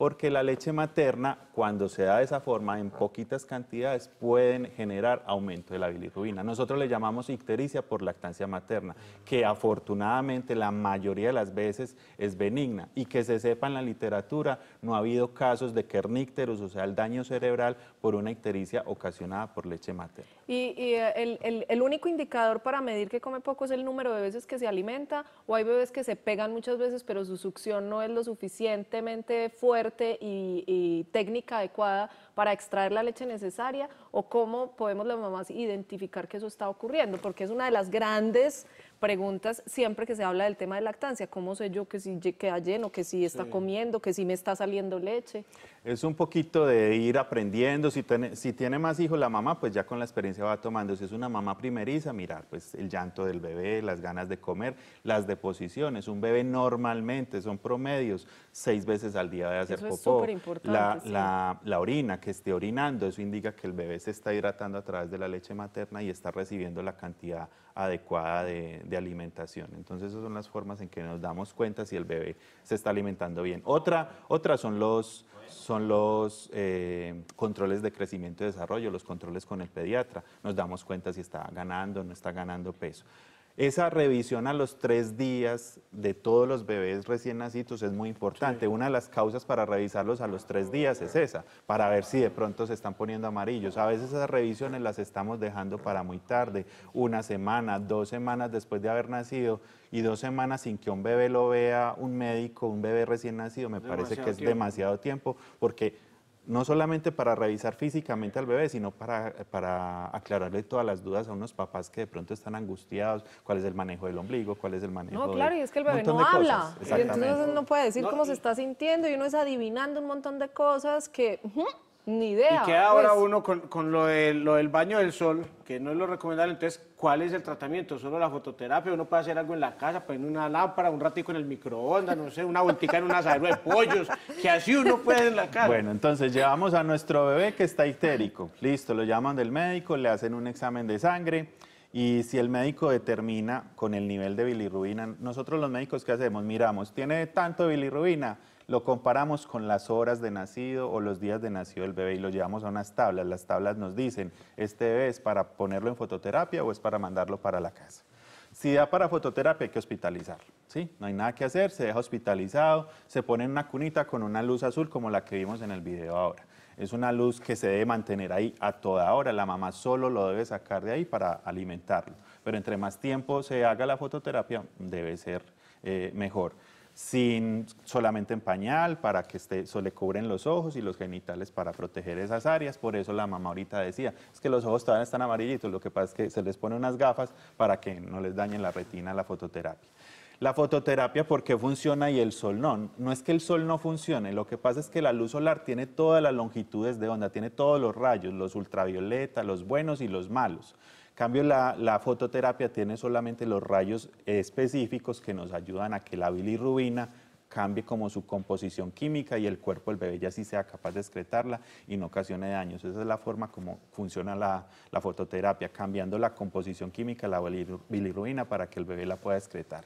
Porque la leche materna, cuando se da de esa forma, en poquitas cantidades, pueden generar aumento de la bilirrubina. Nosotros le llamamos ictericia por lactancia materna, que afortunadamente la mayoría de las veces es benigna. Y que se sepa en la literatura, no ha habido casos de kernícteros, o sea, el daño cerebral por una ictericia ocasionada por leche materna. Y, eh, el, el- único indicador para medir que come poco es el número de veces que se alimenta, o hay bebés que se pegan muchas veces, pero su succión no es lo suficientemente fuerte y técnica adecuada para extraer la leche necesaria o cómo podemos las mamás identificar que eso está ocurriendo, porque es una de las grandes preguntas siempre que se habla del tema de lactancia, ¿cómo sé yo que si queda lleno, que si está comiendo, que si me está saliendo leche? Es un poquito de ir aprendiendo. Si tiene, si tiene más hijos la mamá, pues ya con la experiencia va tomando. Si es una mamá primeriza, mirar pues el llanto del bebé, las ganas de comer, las deposiciones. Un bebé normalmente son promedios seis veces al día de hacer Eso es popó. superimportante, la, sí. la- la orina, que esté orinando, eso indica que el bebé se está hidratando a través de la leche materna y está recibiendo la cantidad adecuada de, de alimentación. Entonces, esas son las formas en que nos damos cuenta si el bebé se está alimentando bien. Otra, otra son los, son los eh, controles de crecimiento y desarrollo, los controles con el pediatra. Nos damos cuenta si está ganando o no está ganando peso. Esa revisión a los tres días de todos los bebés recién nacidos es muy importante. Una de las causas para revisarlos a los tres días es esa, para ver si de pronto se están poniendo amarillos. A veces esas revisiones las estamos dejando para muy tarde, una semana, dos semanas después de haber nacido y dos semanas sin que un bebé lo vea un médico, un bebé recién nacido, me parece que es tiempo. demasiado tiempo porque no solamente para revisar físicamente al bebé, sino para, para aclararle todas las dudas a unos papás que de pronto están angustiados, cuál es el manejo del ombligo, cuál es el manejo No, de claro, y es que el bebé no habla. cosas. Y entonces no puede decir No, cómo se está sintiendo y uno es adivinando un montón de cosas que ni idea. Y queda ahora pues. uno con, con lo, del, lo del baño del sol, que no es lo recomendable. Entonces, ¿cuál es el tratamiento? ¿Solo la fototerapia? ¿Uno puede hacer algo en la casa? Poner una lámpara, un ratico en el microondas, no sé, una vueltica en un asadero de pollos, que así uno puede en la casa. Bueno, entonces llevamos a nuestro bebé que está histérico. Listo, lo llaman del médico, le hacen un examen de sangre y si el médico determina con el nivel de bilirrubina, nosotros los médicos ¿qué hacemos? Miramos, tiene tanto bilirrubina, lo comparamos con las horas de nacido o los días de nacido del bebé y lo llevamos a unas tablas. Las tablas nos dicen, este bebé es para ponerlo en fototerapia o es para mandarlo para la casa. Si da para fototerapia hay que hospitalizarlo, ¿sí? No hay nada que hacer, se deja hospitalizado, se pone en una cunita con una luz azul como la que vimos en el video ahora. Es una luz que se debe mantener ahí a toda hora, la mamá solo lo debe sacar de ahí para alimentarlo. Pero entre más tiempo se haga la fototerapia, debe ser eh, mejor. Sin solamente en pañal, para que esté, se le cubren los ojos y los genitales para proteger esas áreas. Por eso la mamá ahorita decía, es que los ojos todavía están amarillitos, lo que pasa es que se les pone unas gafas para que no les dañen la retina la fototerapia. La fototerapia, ¿por qué funciona y el sol no? No es que el sol no funcione, lo que pasa es que la luz solar tiene todas las longitudes de onda, tiene todos los rayos, los ultravioleta, los buenos y los malos. Cambio, la, la fototerapia tiene solamente los rayos específicos que nos ayudan a que la bilirrubina cambie como su composición química y el cuerpo del bebé ya sí sea capaz de excretarla y no ocasione daños. Esa es la forma como funciona la, la fototerapia, cambiando la composición química de la bilirru- bilirrubina para que el bebé la pueda excretar.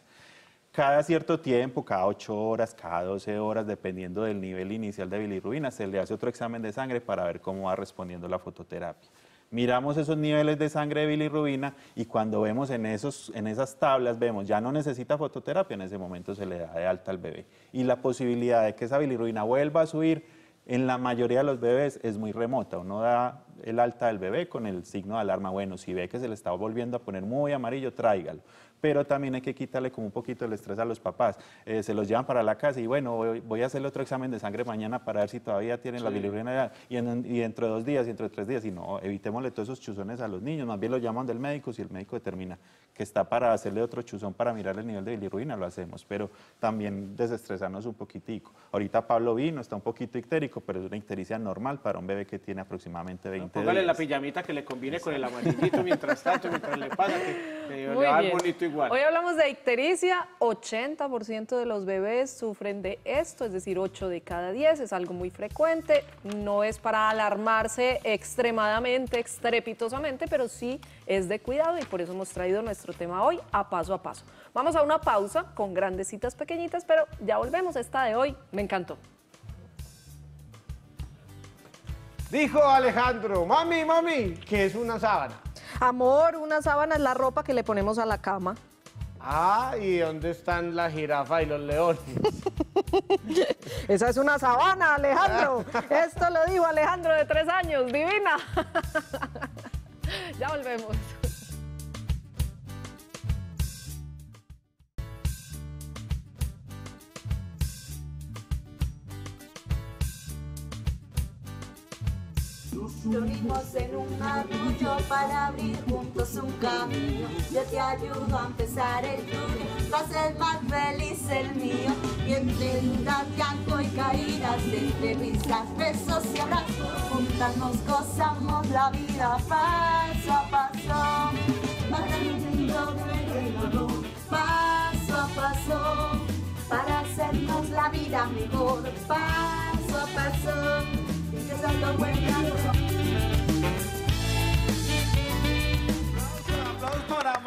Cada cierto tiempo, cada 8 horas, cada 12 horas, dependiendo del nivel inicial de bilirrubina, se le hace otro examen de sangre para ver cómo va respondiendo la fototerapia. Miramos esos niveles de sangre de bilirrubina y cuando vemos en, esos, en esas tablas, vemos ya no necesita fototerapia, en ese momento se le da de alta al bebé. Y la posibilidad de que esa bilirrubina vuelva a subir en la mayoría de los bebés es muy remota. Uno da el alta del bebé con el signo de alarma. Bueno, si ve que se le está volviendo a poner muy amarillo, tráigalo. Pero también hay que quitarle como un poquito el estrés a los papás. Eh, se los llevan para la casa y bueno, voy, voy a hacerle otro examen de sangre mañana para ver si todavía tienen la bilirrubina y, en- y dentro de dos días y dentro de tres días. Y no, evitémosle todos esos chuzones a los niños. Más bien los llaman del médico. Si el médico determina que está para hacerle otro chuzón para mirar el nivel de bilirrubina, lo hacemos. Pero también desestresarnos un poquitico. Ahorita Pablo vino, está un poquito ictérico, pero es una ictericia normal para un bebé que tiene aproximadamente 20 Póngale la pijamita que le combine con el amarillito mientras tanto, mientras le pasa, que, que le va bien. Igual. Hoy hablamos de ictericia. 80% de los bebés sufren de esto, es decir, 8 de cada 10. Es algo muy frecuente. No es para alarmarse extremadamente, estrepitosamente, pero sí es de cuidado y por eso hemos traído nuestro tema hoy a paso a paso. Vamos a una pausa con grandes citas pequeñitas, pero ya volvemos. Esta de hoy me encantó. Dijo Alejandro, mami, mami, que es una sábana. Amor, una sábana es la ropa que le ponemos a la cama. Ah, ¿y dónde están la jirafa y los leones? Esa es una sabana, Alejandro. Esto lo dijo Alejandro de tres años, divina. ya volvemos. Nos unimos en un arrullo para abrir juntos un camino. Yo te ayudo a empezar el tuyo, tú haces más feliz el mío. Y entre dudas, llanto y caídas, entre risas, besos y abrazos, juntas gozamos la vida paso a paso. Paso a paso, para hacernos la vida mejor, paso a paso. Empezando buen camino. Aplausos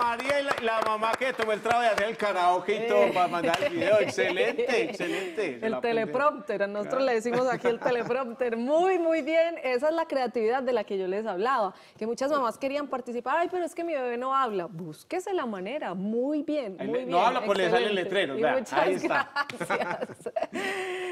María y la, mamá que tomó el trabajo de hacer el karaoke y todo para mandar el video. Excelente, excelente. El teleprompter, a nosotros le decimos aquí el teleprompter. Muy, muy bien. Esa es la creatividad de la que yo les hablaba. Que muchas mamás querían participar. Ay, pero es que mi bebé no habla. Búsquese la manera. Muy bien, muy bien. no habla, pues le letreros, Y vea, muchas ahí está. gracias.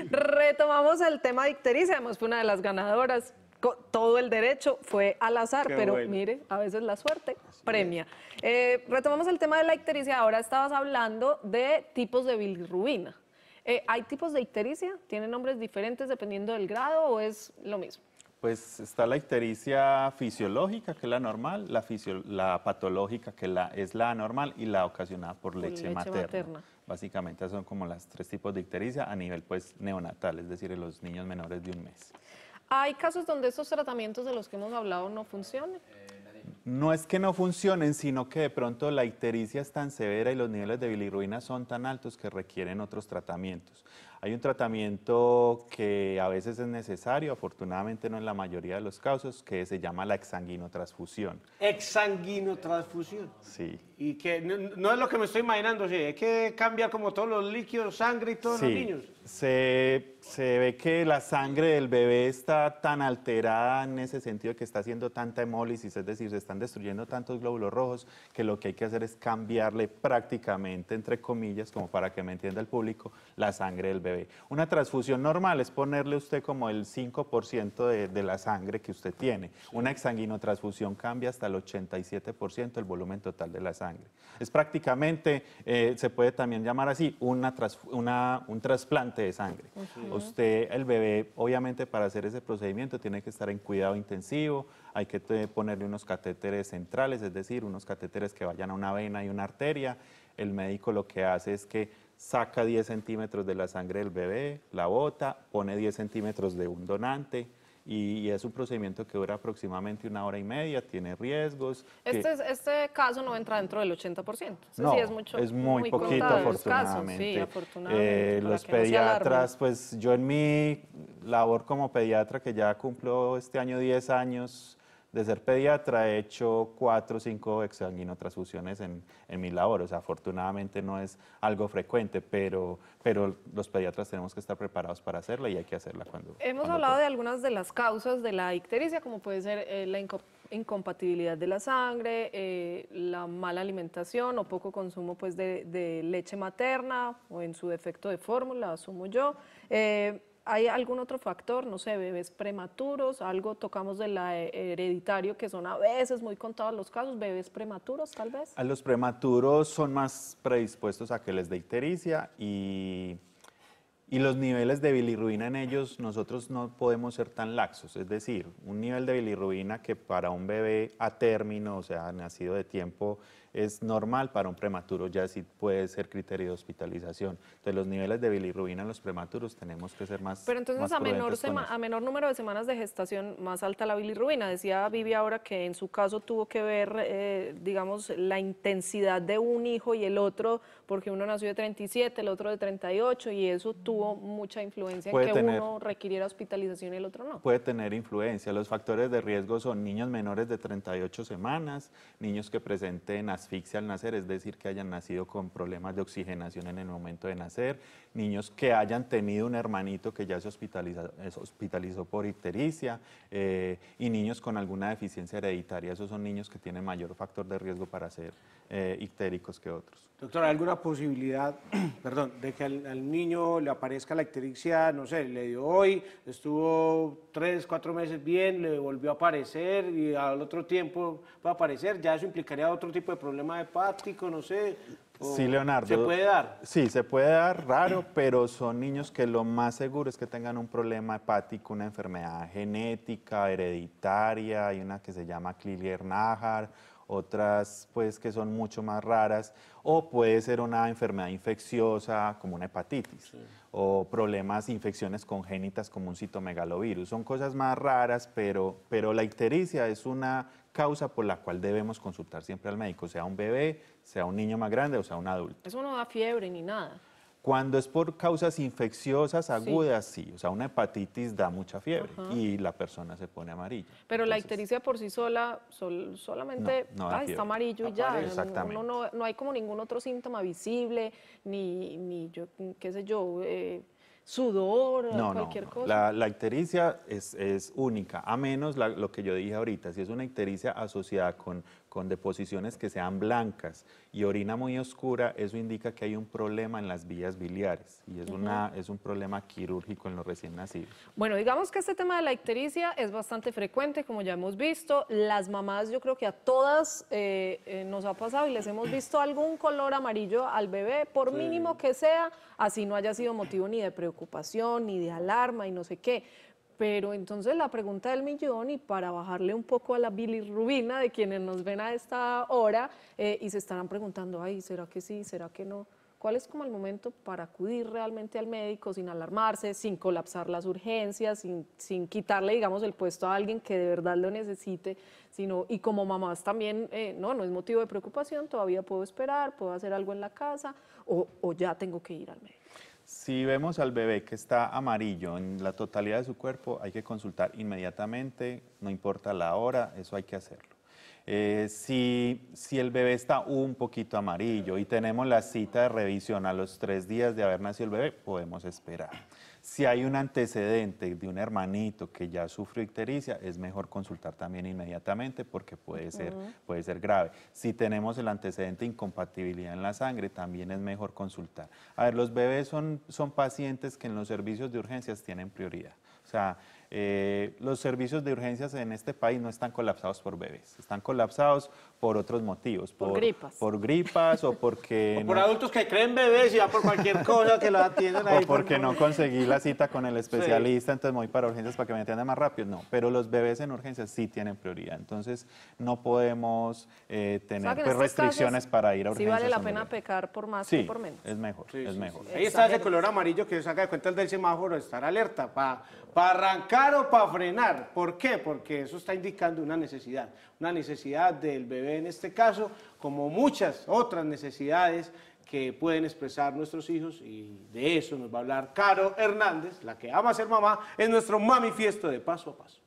Retomamos el tema de ictericia. Además, fue una de las ganadoras. Todo el derecho fue al azar, Qué pero bueno. mire, a veces la suerte premia. Eh, retomamos el tema de la ictericia. Ahora estabas hablando de tipos de bilirrubina. Eh, ¿Hay tipos de ictericia? ¿Tienen nombres diferentes dependiendo del grado o es lo mismo? Pues está la ictericia fisiológica, que es la normal, la, la patológica, que la, es la anormal, y la ocasionada por Por leche, leche materna. materna. Básicamente son como las tres tipos de ictericia a nivel pues neonatal, es decir, en los niños menores de un mes. ¿Hay casos donde estos tratamientos de los que hemos hablado no funcionen? No es que no funcionen, sino que de pronto la ictericia es tan severa y los niveles de bilirrubina son tan altos que requieren otros tratamientos. Hay un tratamiento que a veces es necesario, afortunadamente no en la mayoría de los casos, que se llama la exsanguinotransfusión. Exsanguinotransfusión. Sí. Y que no, no es lo que me estoy imaginando, sí, hay que cambiar como todos los líquidos, sangre y todos los Sí, niños. Se, se ve que la sangre del bebé está tan alterada en ese sentido que está haciendo tanta hemólisis, es decir, se están destruyendo tantos glóbulos rojos que lo que hay que hacer es cambiarle prácticamente, entre comillas, como para que me entienda el público, la sangre del bebé. Una transfusión normal es ponerle usted como el 5% de, de la sangre que usted tiene. Una exsanguinotransfusión cambia hasta el 87% el volumen total de la sangre. Es prácticamente, eh, se puede también llamar así, una una- un trasplante de sangre. Usted, el bebé, obviamente para hacer ese procedimiento tiene que estar en cuidado intensivo, hay que ponerle unos catéteres centrales, es decir, unos catéteres que vayan a una vena y una arteria. El médico lo que hace es que saca 10 centímetros de la sangre del bebé, la bota, pone 10 centímetros de un donante y, es un procedimiento que dura aproximadamente una hora y media, tiene riesgos. que- Este, es- este caso no entra dentro del 80%. Ese no, sí es mucho. es muy, poquito contado los casos, afortunadamente. Sí, afortunadamente. Eh, los que no pediatras, pues yo en mi labor como pediatra, que ya cumplo este año 10 años de ser pediatra, he hecho cuatro o cinco exsanguinotransfusiones en, en mi labor. O sea, afortunadamente no es algo frecuente, pero, pero los pediatras tenemos que estar preparados para hacerla y hay que hacerla cuando. Hemos cuando hablado de algunas de las causas de la ictericia, como puede ser eh, la inco- incompatibilidad de la sangre, eh, la mala alimentación o poco consumo pues, de, de leche materna o en su defecto de fórmula, asumo yo. Eh, ¿Hay algún otro factor? No sé, bebés prematuros, algo tocamos de la hereditario, que son a veces muy contados los casos, bebés prematuros tal vez. A los prematuros son más predispuestos a que les dé ictericia y, y los niveles de bilirrubina en ellos nosotros no podemos ser tan laxos. Es decir, un nivel de bilirrubina que para un bebé a término, o sea, nacido de tiempo, es normal, para un prematuro ya sí puede ser criterio de hospitalización. Entonces los niveles de bilirrubina en los prematuros tenemos que ser más Pero entonces más a menor, sema- a menor número de semanas de gestación, más alta la bilirrubina. Decía Vivi ahora que en su caso tuvo que ver, eh, digamos, la intensidad de un hijo y el otro, porque uno nació de 37, el otro de 38, y eso tuvo mucha influencia en que tener. uno requiriera hospitalización y el otro no. puede tener influencia. Los factores de riesgo son niños menores de 38 semanas, niños que presenten asfixia al nacer, es decir, que hayan nacido con problemas de oxigenación en el momento de nacer, niños que hayan tenido un hermanito que ya se hospitaliza- eh, hospitalizó por ictericia eh, y niños con alguna deficiencia hereditaria. Esos son niños que tienen mayor factor de riesgo para ser eh, ictéricos que otros. Doctor, ¿hay alguna posibilidad, perdón, de que al, al niño le aparezca la ictericia, no sé, le dio hoy, estuvo tres, cuatro meses bien, le volvió a aparecer y al otro tiempo va a aparecer? ¿Ya eso implicaría otro tipo de problema hepático, no sé? Sí, Leonardo. ¿Se puede dar? Sí, se puede dar raro, pero son niños que lo más seguro es que tengan un problema hepático, una enfermedad genética, hereditaria, hay una que se llama Klinger-Najar, otras pues que son mucho más raras, o puede ser una enfermedad infecciosa como una hepatitis, o problemas, infecciones congénitas como un citomegalovirus. Son cosas más raras, pero, pero la ictericia es una causa por la cual debemos consultar siempre al médico, sea un bebé, sea un niño más grande o sea un adulto. Eso no da fiebre ni nada. Cuando es por causas infecciosas agudas, sí. O sea, una hepatitis da mucha fiebre y la persona se pone amarilla. Pero la ictericia por sí sola, sol- solamente No, no da ay, fiebre. está amarillo y ya. Exactamente. Uno no, no hay como ningún otro síntoma visible, ni, ni yo, qué sé yo, eh, sudor, No, no, cualquier no. cosa. La, la ictericia es, es única, a menos la- lo que yo dije ahorita, si es una ictericia asociada con, con deposiciones que sean blancas y orina muy oscura, eso indica que hay un problema en las vías biliares y es, una, es un problema quirúrgico en los recién nacidos. Bueno, digamos que este tema de la ictericia es bastante frecuente, como ya hemos visto. Las mamás, yo creo que a todas eh, eh, nos ha pasado y les hemos visto algún color amarillo al bebé, por mínimo que sea, así no haya sido motivo ni de preocupación, ni de alarma y no sé qué. Pero entonces la pregunta del millón, y para bajarle un poco a la bilirrubina de quienes nos ven a esta hora eh, y se estarán preguntando, ay, ¿será que sí? ¿Será que no? ¿Cuál es como el momento para acudir realmente al médico sin alarmarse, sin colapsar las urgencias, sin, sin quitarle, digamos, el puesto a alguien que de verdad lo necesite, sino, y como mamás también, eh, no, no es motivo de preocupación, todavía puedo esperar, puedo hacer algo en la casa, o, o ya tengo que ir al médico. Si vemos al bebé que está amarillo en la totalidad de su cuerpo, hay que consultar inmediatamente, no importa la hora, eso hay que hacerlo. Eh, si, si el bebé está un poquito amarillo y tenemos la cita de revisión a los tres días de haber nacido el bebé, podemos esperar. Si hay un antecedente de un hermanito que ya sufrió ictericia, es mejor consultar también inmediatamente porque puede ser, puede ser grave. Si tenemos el antecedente de incompatibilidad en la sangre, también es mejor consultar. A ver, los bebés son, son pacientes que en los servicios de urgencias tienen prioridad. O sea, eh, los servicios de urgencias en este país no están colapsados por bebés, están colapsados por otros motivos. Por gripas. Por gripas o porque... O por no- adultos que creen bebés y van por cualquier cosa que lo atienden ahí. o porque por- no conseguí la cita con el especialista, entonces me voy para urgencias para que me atiendan más rápido. No, pero los bebés en urgencias sí tienen prioridad. Entonces no podemos eh, O tener sea, pues, restricciones casos, para ir a Sí urgencias. vale la pena bebé. pecar por más Sí, que por menos. es mejor, Sí, es sí, mejor. sí. Ahí está ese color amarillo que saca de cuenta el del semáforo, estar alerta, para arrancar o para frenar. ¿Por qué? Porque eso está indicando una necesidad, una necesidad del bebé en este caso, como muchas otras necesidades que pueden expresar nuestros hijos y de eso nos va a hablar Caro Hernández, la que ama ser mamá, en nuestro Mami Fiesto de Paso a Paso.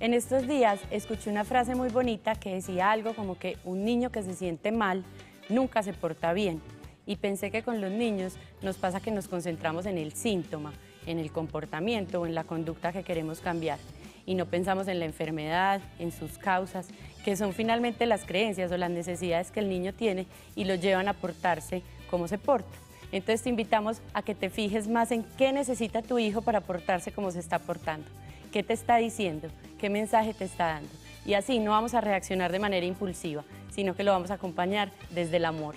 En estos días escuché una frase muy bonita que decía algo como que un niño que se siente mal nunca se porta bien. Y pensé que con los niños nos pasa que nos concentramos en el síntoma, en el comportamiento o en la conducta que queremos cambiar. Y no pensamos en la enfermedad, en sus causas, que son finalmente las creencias o las necesidades que el niño tiene y lo llevan a portarse como se porta. Entonces te invitamos a que te fijes más en qué necesita tu hijo para portarse como se está portando, qué te está diciendo, qué mensaje te está dando. Y así no vamos a reaccionar de manera impulsiva, sino que lo vamos a acompañar desde el amor.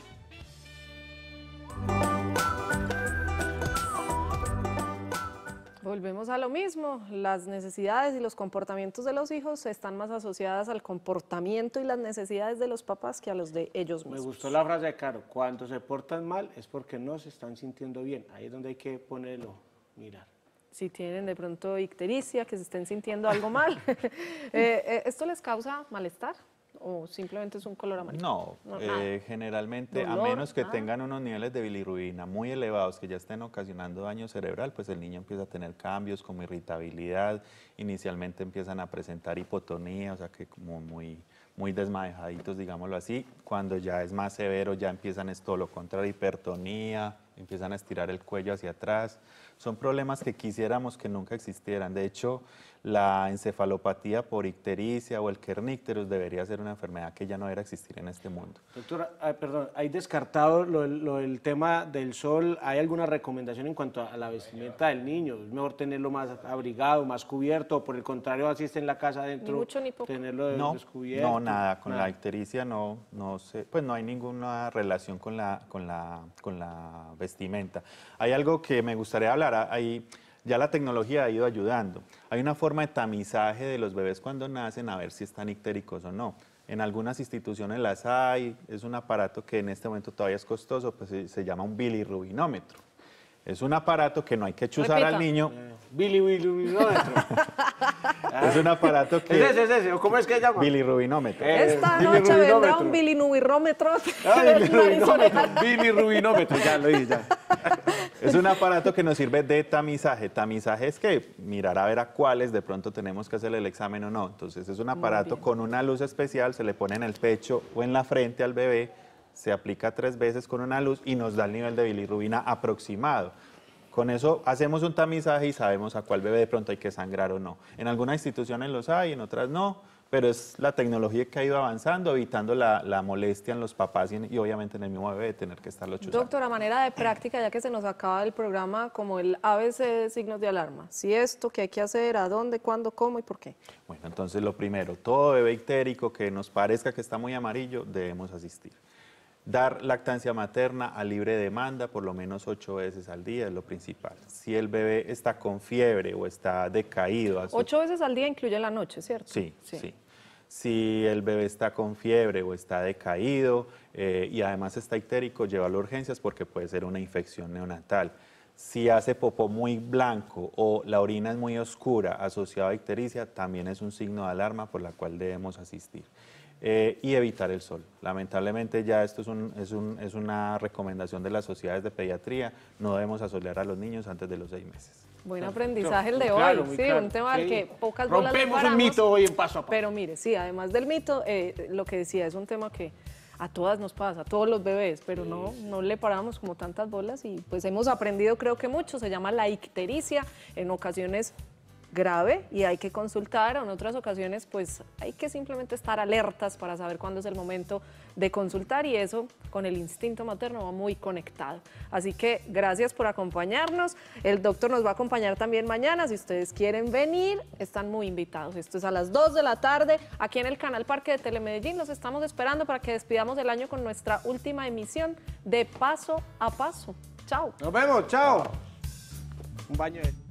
Volvemos a lo mismo, las necesidades y los comportamientos de los hijos están más asociadas al comportamiento y las necesidades de los papás que a los de ellos Me mismos. gustó la frase de Caro, cuando se portan mal es porque no se están sintiendo bien. Ahí es donde hay que ponerlo, mirar. Si tienen de pronto ictericia, que se estén sintiendo algo mal. Eh, eh, ¿Esto les causa malestar o simplemente es un color amarillo? No, No, eh, generalmente, a menos que nada. tengan unos niveles de bilirrubina muy elevados que ya estén ocasionando daño cerebral, pues el niño empieza a tener cambios como irritabilidad, inicialmente empiezan a presentar hipotonía, o sea que como muy, muy desmadejaditos, digámoslo así. Cuando ya es más severo, ya empiezan es todo lo contrario, hipertonía, empiezan a estirar el cuello hacia atrás. Son problemas que quisiéramos que nunca existieran. De hecho, la encefalopatía por ictericia o el kernícterus debería ser una enfermedad que ya no debería existir en este mundo. Doctora, ah, perdón, ¿hay descartado lo, del- lo del tema del sol? ¿Hay alguna recomendación en cuanto a la vestimenta del niño? ¿Es mejor tenerlo más abrigado, más cubierto? O por el contrario, así está en la casa adentro, Ni mucho ni poco. tenerlo No, descubierto? no, nada, con Nada. la ictericia no, no sé, pues no hay ninguna relación con la, con la, con la vestimenta. Hay algo que me gustaría hablar, hay, ya la tecnología ha ido ayudando. Hay una forma de tamizaje de los bebés cuando nacen a ver si están ictéricos o no. En algunas instituciones las hay, es un aparato que en este momento todavía es costoso, pues se llama un bilirrubinómetro. Es un aparato que no hay que chuzar al niño, Billy Willy Wilómetro. es un aparato que... ¿Es ese, es ese? ¿O ¿Cómo es que se llama? Bilirrubinómetro. Eh, Esta Billy noche vendrá un bilinubirómetro. Ah, en el Billy nariz Rubinómetro. oreja. Billy Rubinómetro, ya lo dije, ya. Es un aparato que nos sirve de tamizaje. Tamizaje es que mirar a ver a cuáles de pronto tenemos que hacer el examen o no. Entonces es un aparato con una luz especial, se le pone en el pecho o en la frente al bebé, se aplica tres veces con una luz y nos da el nivel de bilirrubina aproximado. Con eso hacemos un tamizaje y sabemos a cuál bebé de pronto hay que sangrar o no. En algunas instituciones los hay, en otras no, pero es la tecnología que ha ido avanzando, evitando la, la molestia en los papás y, en- y obviamente en el mismo bebé de tener que estarlo chuzando. Doctora, manera de práctica, ya que se nos acaba el programa, como el ABC de signos de alarma. Si esto, qué hay que hacer, a dónde, cuándo, cómo y por qué. Bueno, entonces lo primero, todo bebé ictérico que nos parezca que está muy amarillo, debemos asistir. Dar lactancia materna a libre demanda por lo menos ocho veces al día es lo principal. Si el bebé está con fiebre o está decaído, Ocho veces al día incluye la noche, ¿cierto? Sí, sí. Si el bebé está con fiebre o está decaído eh, y además está ictérico, llévalo a urgencias porque puede ser una infección neonatal. Si hace popó muy blanco o la orina es muy oscura asociada a ictericia, también es un signo de alarma por la cual debemos asistir. Eh, y evitar el sol. Lamentablemente ya esto es, un- es un- es una recomendación de las sociedades de pediatría, no debemos asolear a los niños antes de los seis meses. Buen aprendizaje el de claro, hoy, sí, claro. un tema Sí. que pocas bolas le Rompemos un mito hoy en paso a paso. Pero mire, sí, además del mito, eh, lo que decía es un tema que a todas nos pasa, a todos los bebés, pero no, no le paramos como tantas bolas y pues hemos aprendido creo que mucho, se llama la ictericia, en ocasiones grave y hay que consultar, en otras ocasiones pues hay que simplemente estar alertas para saber cuándo es el momento de consultar y eso con el instinto materno va muy conectado. Así que gracias por acompañarnos, el doctor nos va a acompañar también mañana, si ustedes quieren venir, están muy invitados. Esto es a las 2 de la tarde aquí en el canal Parque de Telemedellín, los estamos esperando para que despidamos el año con nuestra última emisión de Paso a Paso. Chao. Nos vemos, chao. Un baño de...